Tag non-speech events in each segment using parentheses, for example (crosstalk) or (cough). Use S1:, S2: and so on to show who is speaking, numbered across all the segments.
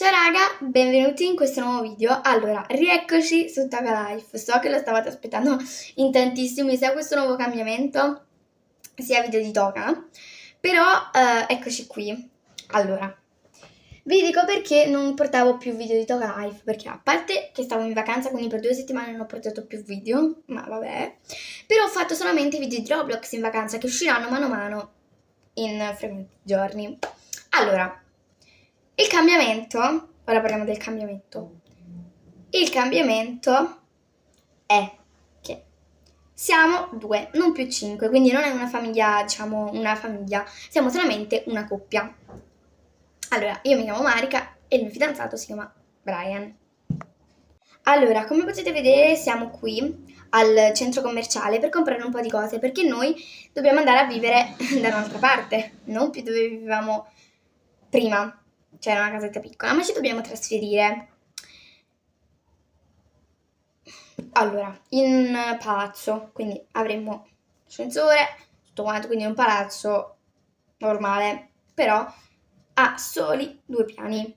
S1: Ciao raga, benvenuti in questo nuovo video. Allora, rieccoci su Toga Life. So che lo stavate aspettando in tantissimi, sia questo nuovo cambiamento, sia video di Toga. Però, eh, eccoci qui. Allora, vi dico perché non portavo più video di Toga Life, perché a parte che stavo in vacanza, quindi per due settimane non ho portato più video, ma vabbè. Però ho fatto solamente video di Roblox in vacanza, che usciranno mano a mano in frequenti giorni. Allora, il cambiamento, ora parliamo del cambiamento. Il cambiamento è che siamo due, non più cinque, quindi non è una famiglia, diciamo, una famiglia, siamo solamente una coppia. Allora, io mi chiamo Marika e il mio fidanzato si chiama Brian. Allora, come potete vedere siamo qui al centro commerciale per comprare un po' di cose perché noi dobbiamo andare a vivere (laughs) da un'altra parte, non più dove vivevamo prima c'era una casetta piccola, ma ci dobbiamo trasferire. Allora, in palazzo, quindi avremo ascensore, tutto quanto, quindi un palazzo normale, però ha soli due piani.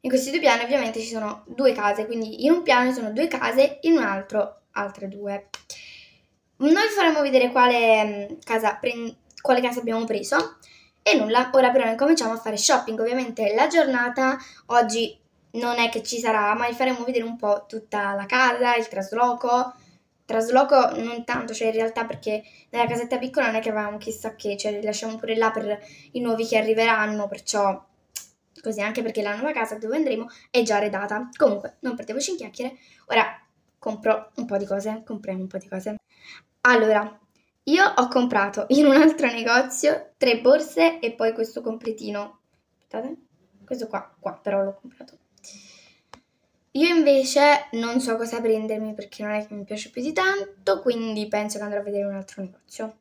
S1: In questi due piani ovviamente ci sono due case, quindi in un piano ci sono due case, in un altro altre due. Noi faremo vedere quale mm, casa, quale casa abbiamo preso e nulla, ora però incominciamo a fare shopping. Ovviamente la giornata oggi non è che ci sarà, ma vi faremo vedere un po' tutta la casa, il trasloco. Trasloco non tanto, cioè in realtà perché nella casetta piccola non è che avevamo chissà che, cioè li lasciamo pure là per i nuovi che arriveranno, perciò così anche perché la nuova casa dove andremo è già arredata. Comunque, non perdevoci in chiacchiere, ora compro un po' di cose, compriamo un po' di cose. Allora, io ho comprato in un altro negozio tre borse e poi questo completino. Aspettate, questo qua, qua però l'ho comprato. Io invece non so cosa prendermi perché non è che mi piace più di tanto, quindi penso che andrò a vedere un altro negozio.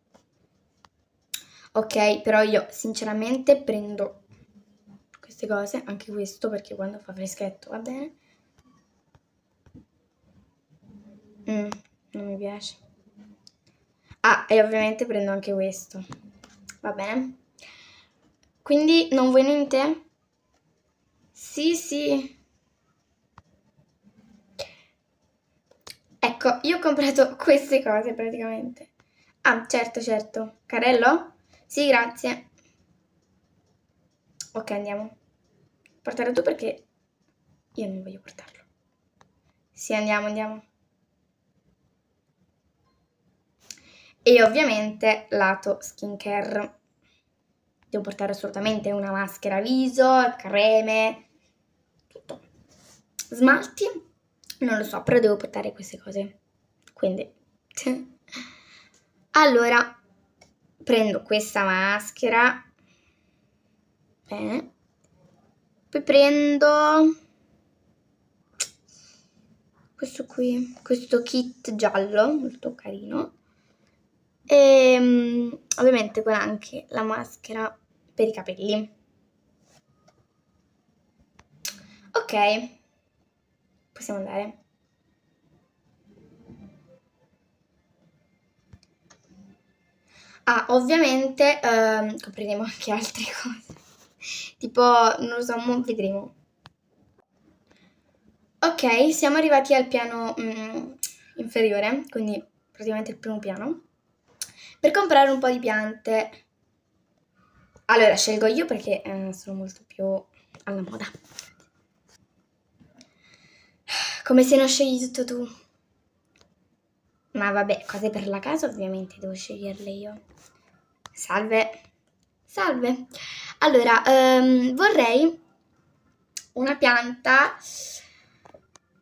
S1: Ok, però io sinceramente prendo queste cose, anche questo perché quando fa freschetto va bene. Mm, non mi piace. Ah, e ovviamente prendo anche questo. Va bene? Quindi non vuoi niente? Sì, sì. Ecco, io ho comprato (laughs) queste cose praticamente. Ah, certo, certo. Carello? Sì, grazie. Ok, andiamo. Portare tu perché io non voglio portarlo. Sì, andiamo, andiamo. E ovviamente lato skincare. Devo portare assolutamente una maschera viso, creme, tutto. Smalti, non lo so, però devo portare queste cose. Quindi, (laughs) allora, prendo questa maschera. Bene. Poi prendo questo qui, questo kit giallo, molto carino e um, ovviamente con anche la maschera per i capelli. Ok, possiamo andare. Ah, ovviamente um, copriremo anche altre (laughs) cose. tipo, non lo so, vedremo. Ok, siamo arrivati al piano mm, inferiore, quindi praticamente il primo piano per comprare un po' di piante. Allora, scelgo io perché eh, sono molto più alla moda. Come se non scegli tutto tu. Ma vabbè, cose per la casa ovviamente devo sceglierle io. Salve. Salve. Allora, um, vorrei una pianta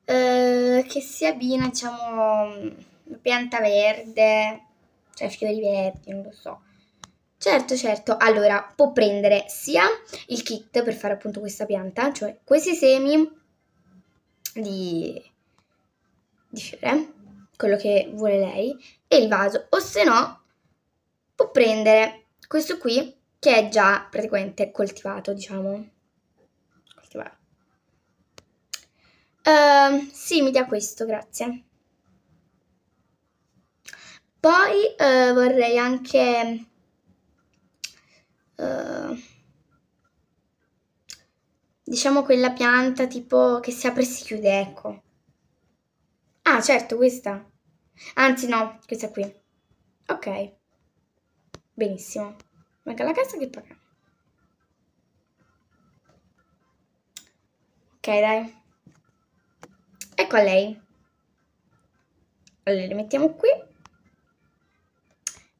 S1: uh, che si abbina, diciamo, una pianta verde cioè fiori verdi, non lo so. Certo, certo, allora può prendere sia il kit per fare appunto questa pianta, cioè questi semi di, di fiore, quello che vuole lei, e il vaso, o se no può prendere questo qui che è già praticamente coltivato, diciamo. Coltivato. Uh, sì, mi dia questo, grazie. Poi eh, vorrei anche eh, diciamo quella pianta tipo che si apre e si chiude, ecco. Ah, certo, questa. Anzi, no, questa qui. Ok. Benissimo. Manca la casa che paghiamo. Ok, dai. Ecco a lei. Allora, le mettiamo qui.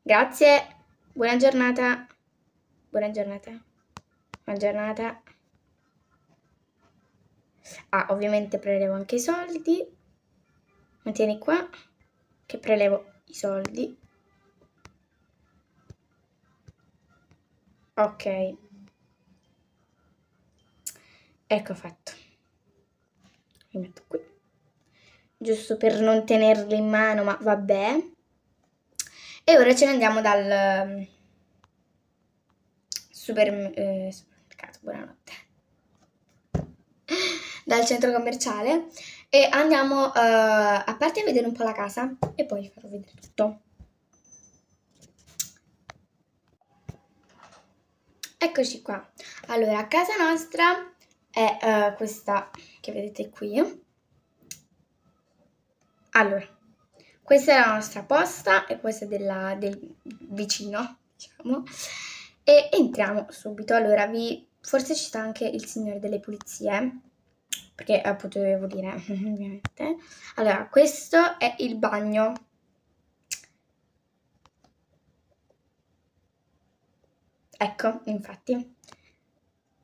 S1: Grazie. Buona giornata. Buona giornata. Buona giornata. Ah, ovviamente prelevo anche i soldi. Mantieni qua che prelevo i soldi. Ok. Ecco fatto. Mi metto qui. Giusto per non tenerli in mano, ma vabbè. E ora ce ne andiamo dal super, eh, supermercato, buonanotte, (laughs) dal centro commerciale e andiamo uh, a parte a vedere un po' la casa e poi farò vedere tutto. Eccoci qua. Allora, casa nostra è uh, questa che vedete qui. Allora, questa è la nostra posta e questa è della, del vicino, diciamo. E entriamo subito. Allora, vi, forse ci sta anche il signore delle pulizie, perché eh, potevo dire, (laughs) ovviamente. Allora, questo è il bagno. Ecco, infatti.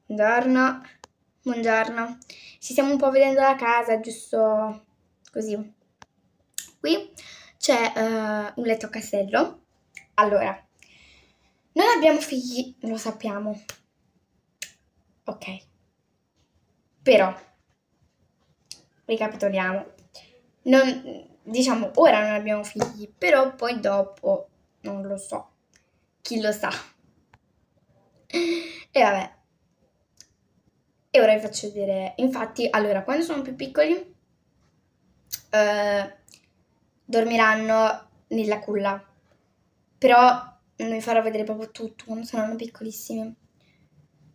S1: Buongiorno, buongiorno. Ci stiamo un po' vedendo la casa, giusto così. Qui c'è uh, un letto a castello. Allora, non abbiamo figli, lo sappiamo. Ok. Però, ricapitoliamo. Non, diciamo, ora non abbiamo figli, però poi dopo, non lo so. Chi lo sa? (laughs) E vabbè. E ora vi faccio vedere. Infatti, allora, quando sono più piccoli, eh, dormiranno nella culla. Però non vi farò vedere proprio tutto quando saranno piccolissimi.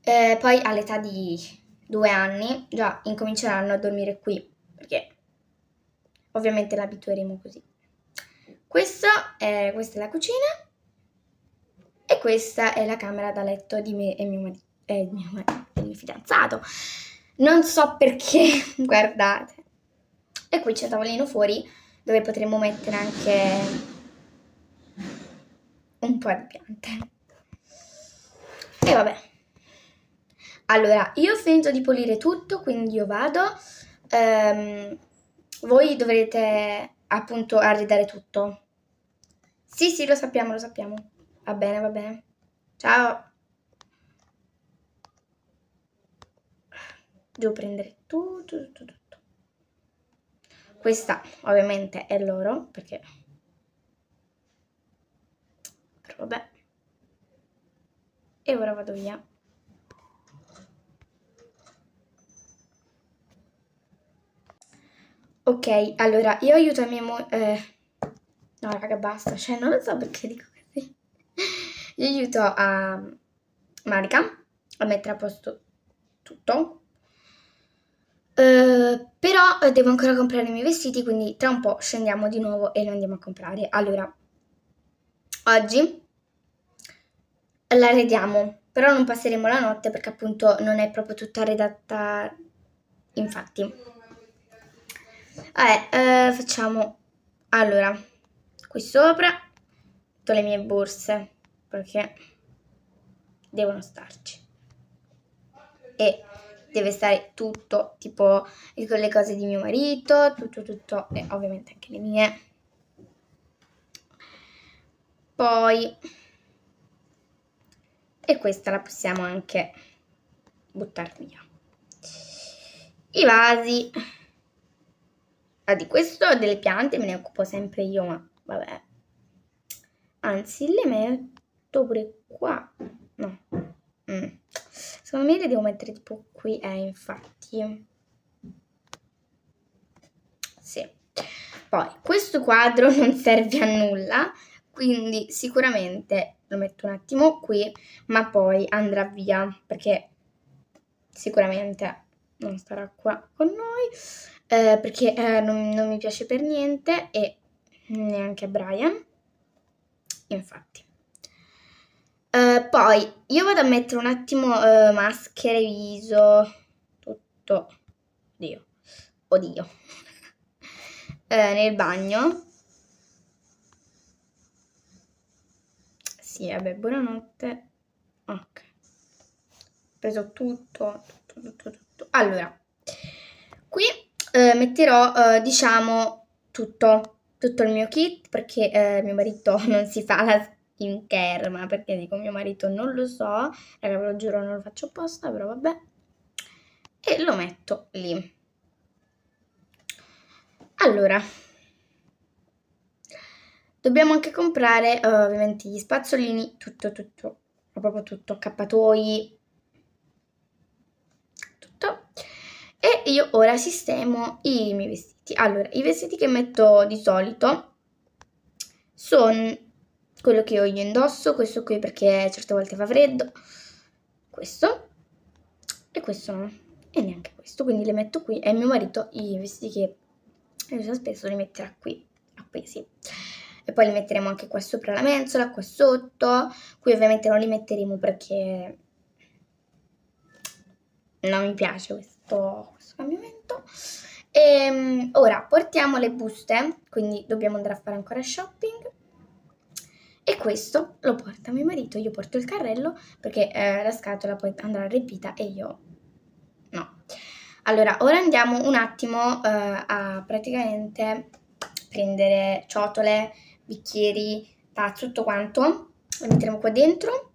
S1: Eh, poi all'età di due anni già incominceranno a dormire qui, perché ovviamente l'abitueremo così. È, questa è la cucina e questa è la camera da letto di me e mio marito, eh, mio, marito, mio fidanzato. Non so perché, (laughs) guardate. E qui c'è il tavolino fuori dove potremo mettere anche un po' di piante. E vabbè. Allora, io ho finito di pulire tutto, quindi io vado. Um, voi dovrete appunto arredare tutto. Sì, sì, lo sappiamo, lo sappiamo. Va bene, va bene. Ciao. Devo prendere tutto, tutto, tutto. Questa ovviamente è l'oro perché... Però vabbè. E ora vado via. Ok, allora io aiuto a mia moglie... Eh, no raga basta, cioè non lo so perché dico così. Io aiuto a Marica a mettere a posto tutto Uh, però uh, devo ancora comprare i miei vestiti, quindi tra un po' scendiamo di nuovo e lo andiamo a comprare. Allora, oggi l'arrediamo, però non passeremo la notte perché appunto non è proprio tutta arredata, infatti. Vabbè, uh, facciamo... Allora, qui sopra, tutte le mie borse, perché devono starci. E deve stare tutto, tipo le cose di mio marito, tutto, tutto, e ovviamente anche le mie. Poi, e questa la possiamo anche buttare via. I vasi. Ah, di questo delle piante me ne occupo sempre io, ma vabbè. Anzi, le metto pure qua. No. Mm. Secondo me le devo mettere tipo qui, eh, infatti. Sì. Poi, questo quadro (laughs) non serve a nulla, quindi sicuramente lo metto un attimo qui, ma poi andrà via, perché sicuramente non starà qua con noi eh, perché eh, non, non, mi piace per niente e neanche Brian. Infatti. Uh, poi io vado a mettere un attimo uh, maschere, viso, tutto. Dio. Oddio. uh, (laughs) nel bagno. Sì, vabbè, buonanotte. Ok. Ho preso tutto, tutto, tutto, tutto. Allora, qui metterò, diciamo, tutto, tutto il mio kit perché mio marito (laughs) non si fa la in kerma perché dico mio marito non lo so, raga ve lo giuro non lo faccio apposta, però vabbè. E lo metto lì. Allora, dobbiamo anche comprare uh, ovviamente gli spazzolini, tutto, tutto, proprio tutto, accappatoi, tutto. E io ora sistemo i miei vestiti. Allora, i vestiti che metto di solito sono quello che io indosso, questo qui perché certe volte fa freddo, questo e questo no, e neanche questo, quindi le metto qui e mio marito i vestiti che usa spesso li metterà qui, appesi. E poi li metteremo anche qua sopra la mensola, qua sotto, qui ovviamente non li metteremo perché non mi piace questo, questo cambiamento. E ehm, ora portiamo le buste, quindi dobbiamo andare a fare ancora shopping e questo lo porta mio marito, io porto il carrello perché eh, la scatola poi andrà riempita e io no. Allora, ora andiamo un attimo eh, a praticamente prendere ciotole, bicchieri, tazze, tutto quanto. Lo metteremo qua dentro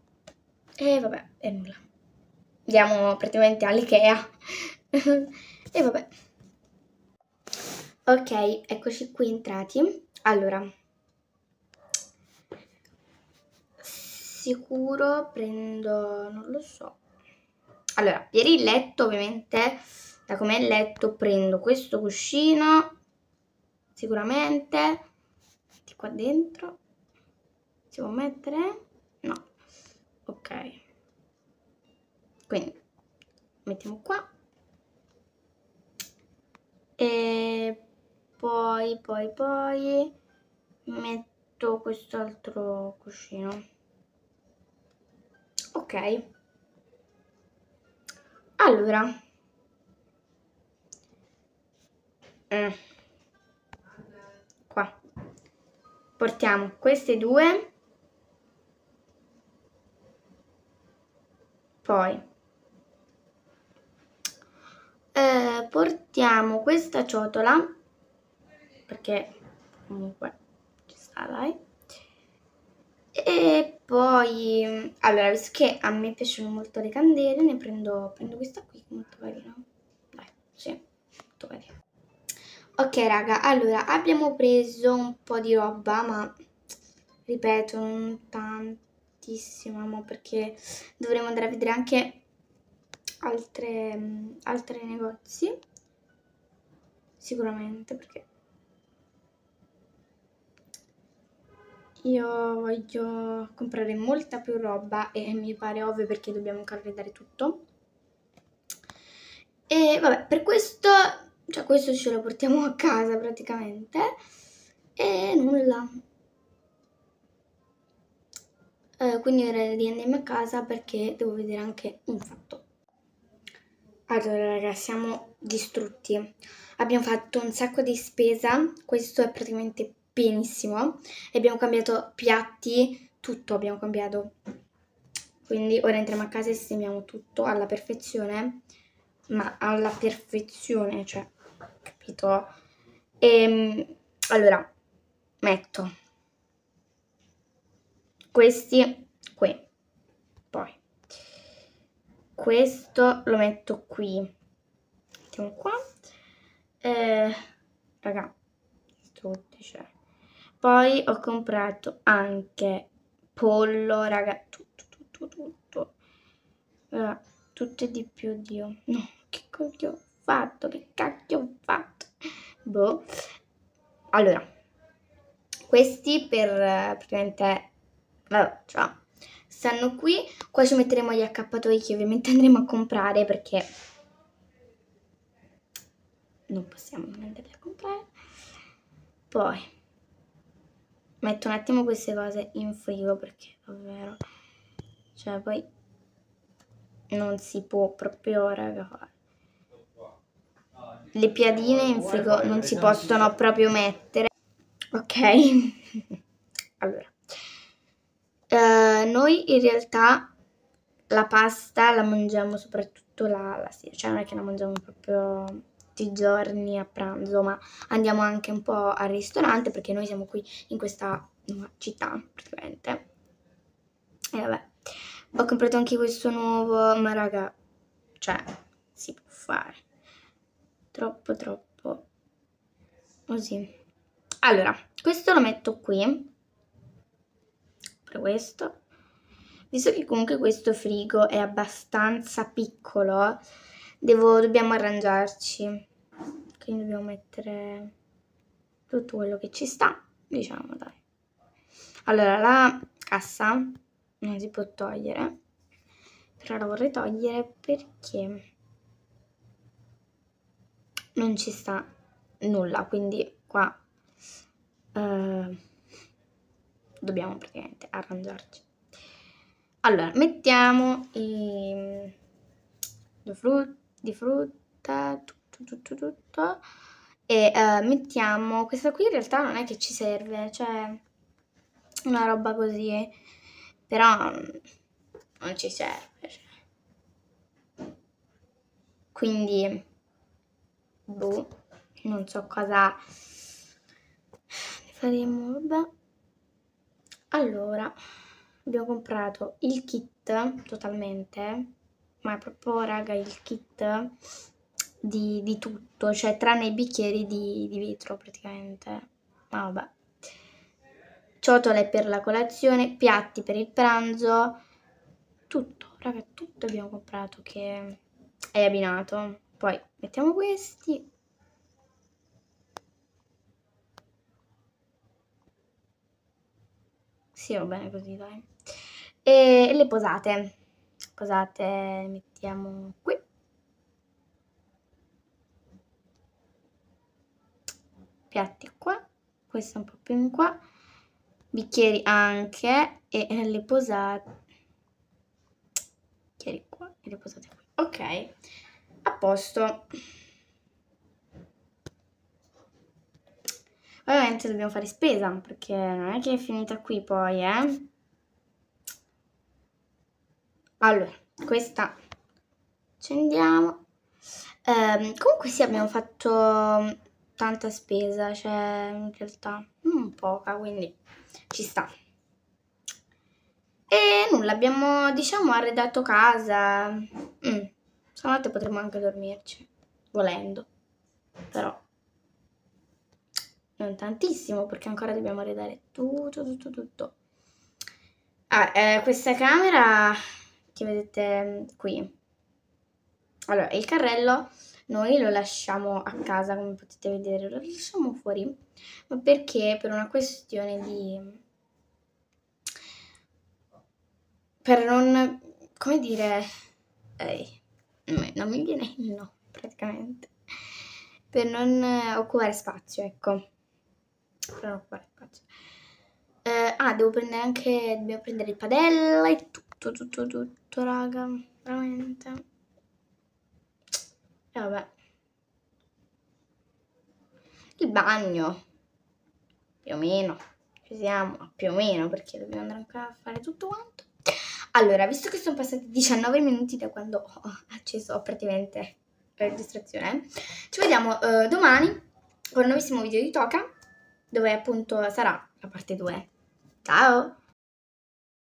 S1: e vabbè, è nulla. Andiamo praticamente all'Ikea (laughs) e vabbè. Ok, eccoci qui entrati. Allora, sicuro prendo, non lo so. Allora, per il letto ovviamente, da come è letto, prendo questo cuscino, sicuramente, di qua dentro, si può mettere? No, ok. Quindi, mettiamo qua. E poi, poi, poi, metto quest'altro cuscino ok. Allora. Eh. qua. Portiamo queste due. Poi. Eh, portiamo questa ciotola perché comunque ci sta dai. E poi, allora, visto che a me piacciono molto le candele, ne prendo, prendo questa qui, molto carina. Dai, sì, molto carina. Ok, raga, allora, abbiamo preso un po' di roba, ma, ripeto, non tantissima, ma perché dovremo andare a vedere anche altre, altri negozi, sicuramente, perché Io voglio comprare molta più roba e mi pare ovvio perché dobbiamo carredare tutto. E vabbè, per questo, cioè questo ce lo portiamo a casa praticamente. E nulla. Eh, quindi ora riandiamo a casa perché devo vedere anche un fatto. Allora ragazzi, siamo distrutti. Abbiamo fatto un sacco di spesa, questo è praticamente benissimo abbiamo cambiato piatti, tutto abbiamo cambiato. Quindi ora entriamo a casa e sistemiamo tutto alla perfezione, ma alla perfezione, cioè, capito? E ehm, allora, metto questi qui, poi questo lo metto qui, mettiamo qua, eh, raga, tutti, cioè poi ho comprato anche pollo, raga, tutto, tutto, tutto. Uh, tutto e di più, Dio. No, che cacchio ho fatto? Che cacchio ho fatto? Boh. Allora, questi per uh, praticamente... Vabbè, ciao. Stanno qui. Qua ci metteremo gli accappatoi che ovviamente (laughs) andremo a comprare perché non possiamo non andarli a comprare. Poi metto un attimo queste cose in frigo perché davvero, cioè poi non si può proprio raga. Le piadine in frigo non si possono proprio mettere. Ok, (laughs) allora. Uh, noi in realtà la pasta la mangiamo soprattutto la, la sera, cioè non è che la mangiamo proprio tutti i giorni a pranzo, ma andiamo anche un po' al ristorante perché noi siamo qui in questa città praticamente. E vabbè, ho comprato anche questo nuovo, ma raga, cioè, si può fare. Troppo, troppo. Così. Allora, questo lo metto qui. Per questo. Visto che comunque questo frigo è abbastanza piccolo, devo, dobbiamo arrangiarci. Quindi dobbiamo mettere tutto quello che ci sta, diciamo, dai. Allora, la cassa non si può togliere, però la vorrei togliere perché non ci sta nulla, quindi qua eh, dobbiamo praticamente arrangiarci. Allora, mettiamo i, di, frut, di frutta, tutto, tutto, e uh, mettiamo, questa qui in realtà non è che ci serve, cioè una roba così, però non ci serve. Cioè. Quindi, boh, non so cosa faremo, vabbè. Allora, abbiamo comprato il kit totalmente, ma è proprio, raga, il kit di, di tutto, cioè tranne i bicchieri di, di vetro praticamente. Ma vabbè ciotole per la colazione, piatti per il pranzo, tutto, raga, tutto abbiamo comprato che è abbinato. Poi mettiamo questi. Sì, va bene così, dai. E le posate. Posate mettiamo qui. Piatti qua, questo un po' più in qua bicchieri anche e le posate bicchieri qua e le posate qui. Ok a posto. Ovviamente dobbiamo fare spesa perché non è che è finita qui poi eh. Allora questa accendiamo. Eh, comunque sì abbiamo fatto tanta spesa cioè in realtà non poca quindi ci sta. E nulla, abbiamo diciamo arredato casa. Mm. Stanotte potremmo anche dormirci, volendo. Però non tantissimo perché ancora dobbiamo arredare tutto, tutto, tutto. Ah, eh, questa camera che vedete qui. Allora, il carrello noi lo lasciamo a casa, come potete vedere, lo lasciamo fuori, ma perché per una questione di... per non... come dire... Ehi, non mi viene il no, praticamente. Per non occupare spazio, ecco. Per non occupare spazio. Eh, ah, devo prendere anche... dobbiamo prendere il padella e tutto, tutto, tutto, raga. Veramente. E vabbè. Il bagno. Più o meno. Ci siamo, più o meno, perché dobbiamo andare ancora a fare tutto quanto. Allora, visto che sono passati 19 minuti da quando ho acceso praticamente la registrazione, ci vediamo uh, domani con un nuovissimo video di Toca, dove appunto sarà la parte 2. Ciao!